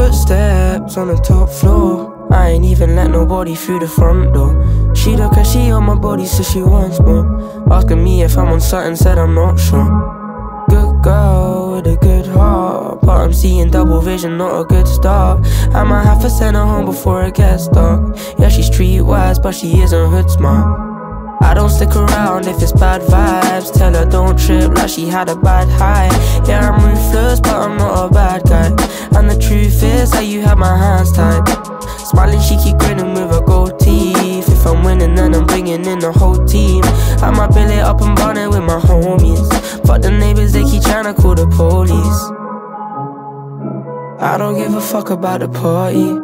Ops on the top floor. I ain't even let nobody through the front door. She look at she on my body, so she wants more. Asking me if I'm on something, said I'm not sure. Good girl with a good heart, but I'm seeing double vision, not a good start. I might have to send her home before it gets dark. Yeah, she's streetwise, but she isn't hood smart. I don't stick around if it's bad vibes. Tell her don't trip like she had a bad high. Yeah, I'm ruthless, but I'm not a bad guy. And the truth is that you have my hands tied. Smiling, she keep grinning with her gold teeth. If I'm winning, then I'm bringing in the whole team. I might build it up and burn it with my homies. But the neighbors, they keep trying to call the police. I don't give a fuck about the party.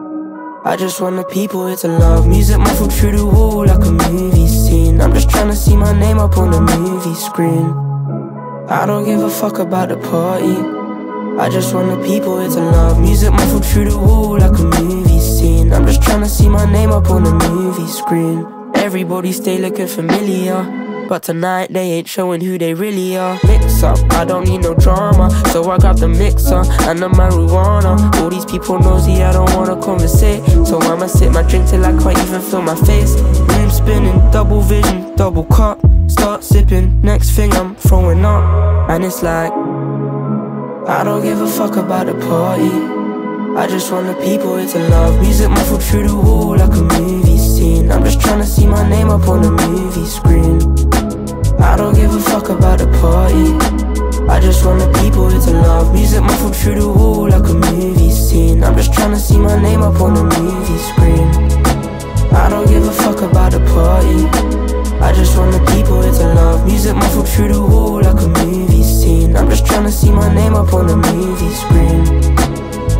I just want the people here to love Music muffled through the wall like a movie scene I'm just trying to see my name up on the movie screen I don't give a fuck about the party I just want the people here to love Music muffled through the wall like a movie scene. I'm just trying to see my name up on the movie screen. Everybody stay looking familiar but tonight they ain't showing who they really are. Mix up, I don't need no drama So I got the mixer and the marijuana. All these people nosy, I don't wanna conversate So I'ma sip my drink till I can't even feel my face. Room spinning, double vision, double cup Start sipping, next thing I'm throwing up And it's like I don't give a fuck about the party. I just want the people here to love Music muffled through the wall like a movie scene. I'm just trying to see my name up on the movie screen. I don't give a fuck about the party. I just want the people here to love Music muffled through the wall like a movie scene. I'm just trying to see my name up on the movie screen. I don't give a fuck about the party. I just want the people here to love Music muffled through the wall like a movie to see my name up on the movie screen.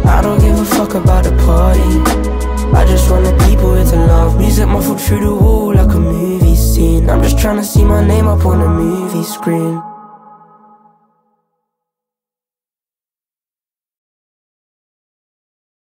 I don't give a fuck about the party. I just want the people here to love. Music muffled through the wall like a movie scene. I'm just trying to see my name up on the movie screen